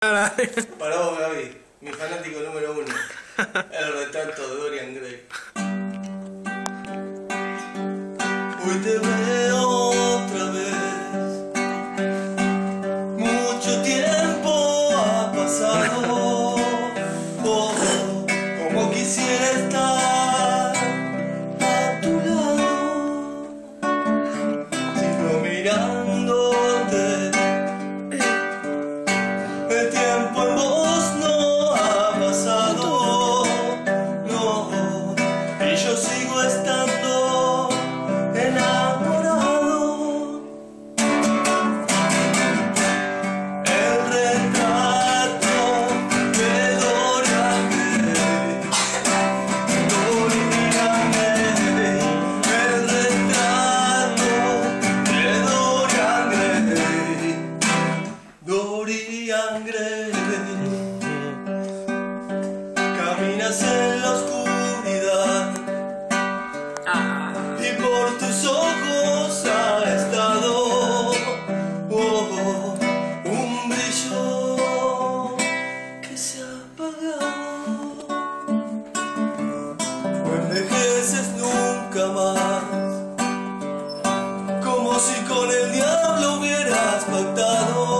Para vos, Gaby, mi fanático número uno. El retrato de Dorian Gray. Hoy te veo otra vez. Mucho tiempo ha pasado. Oh, como quisiera estar y yo sigo estando enamorado. El retrato de Dorian Gray, el retrato de Dorian Gray. Dorian Caminas en la No envejeces nunca más. Como si con el diablo hubieras pactado